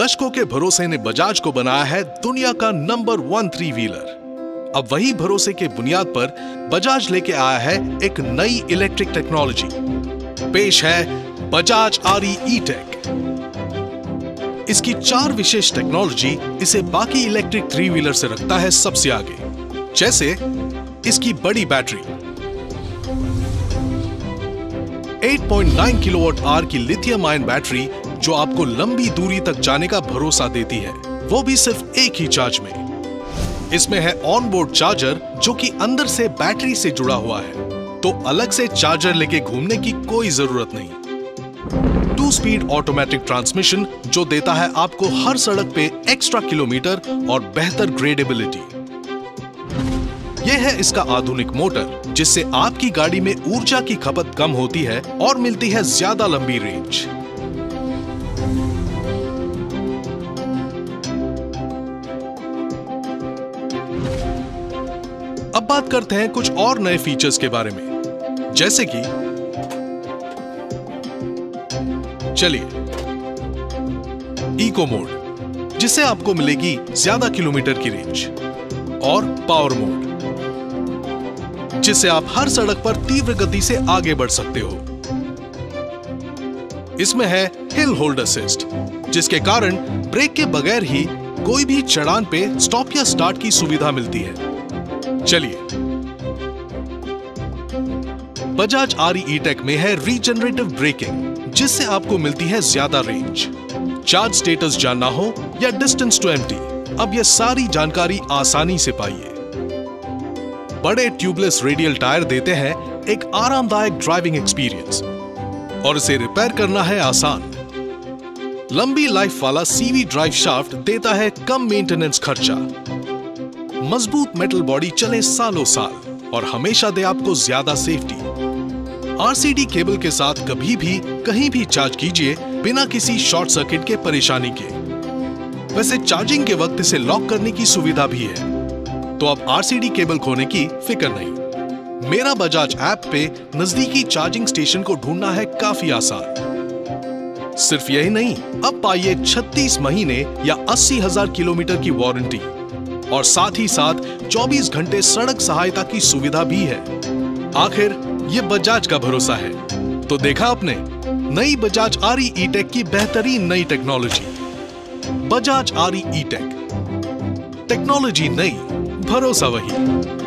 दशकों के भरोसे ने बजाज को बनाया है दुनिया का नंबर वन थ्री व्हीलर अब वही भरोसे के बुनियाद पर बजाज लेके आया है एक नई इलेक्ट्रिक टेक्नोलॉजी। पेश है बजाज आरी ई टेक इसकी चार विशेष टेक्नोलॉजी इसे बाकी इलेक्ट्रिक थ्री व्हीलर से रखता है सबसे आगे, जैसे इसकी बड़ी बैटरी। 8.9 किलोवाट आर की लिथियम आयन बैटरी जो आपको लंबी दूरी तक जाने का भरोसा देती है, वो भी सिर्फ़ एक ही चार्ज में। इसमें है ऑन बोर्ड चार्जर जो कि अंदर से बैटरी से जुड़ा हुआ है तो अलग से चार्जर लेके घूमने की कोई ज़रूरत नहीं। टू स्पीड ऑटोमेटिक ट्रांसमिशन जो देता है आपको हर सड़क पे एक्स्ट्रा किलोमीटर और बेहतर ग्रेडेबिलिटी यह है इसका आधुनिक मोटर, जिससे आपकी गाड़ी में ऊर्जा की खपत कम होती है और मिलती है ज़्यादा लंबी रेंज अब बात करते हैं कुछ और नए फीचर्स के बारे में। जैसे कि चलिए। इको मोड जिससे आपको मिलेगी ज़्यादा किलोमीटर की रेंज और पावर मोड जिससे आप हर सड़क पर तीव्र गति से आगे बढ़ सकते हो। इसमें है हिल होल्ड असिस्ट जिसके कारण ब्रेक के बगैर ही कोई भी चढ़ान पे स्टॉप या स्टार्ट की सुविधा मिलती है। चलिए। बजाज आर ई टेक में है रीजनरेटिव ब्रेकिंग जिससे आपको मिलती है ज़्यादा रेंज चार्ज स्टेटस जानना हो या डिस्टेंस टू एम्प्टी अब यह सारी जानकारी आसानी से पाइए। बड़े ट्यूबलेस रेडियल टायर देते हैं एक आरामदायक ड्राइविंग एक्सपीरियंस और इसे रिपेयर करना है आसान। लंबी लाइफ वाला सीवी ड्राइव शाफ्ट देता है कम मेंटेनेंस खर्चा। मज़बूत मेटल बॉडी चले सालों साल, और हमेशा दे आपको ज़्यादा सेफ्टी आरसीडी केबल के साथ कभी भी, कहीं भी चार्ज कीजिए, बिना किसी शॉर्ट सर्किट के परेशानी के। वैसे चार्जिंग के वक्त इसे लॉक करने की सुविधा भी है। तो अब आरसीडी केबल खोने की फ़िक्र नहीं। मेरा बजाज ऐप पे नजदीकी चार्जिंग स्टेशन को ढूंढना है काफ़ी आसान। सिर्फ़ यही नहीं, अब पाइए 36 महीने या अस्सी हज़ार किलोमीटर की वारंटी और साथ ही साथ 24 घंटे सड़क सहायता की सुविधा भी है। आखिर ये बजाज का भरोसा है। तो देखा आपने? नई बजाज आरी ई टेक की बेहतरीन नई टेक्नोलॉजी। बजाज आरी ई टेक टेक्नोलॉजी नई, भरोसा वही।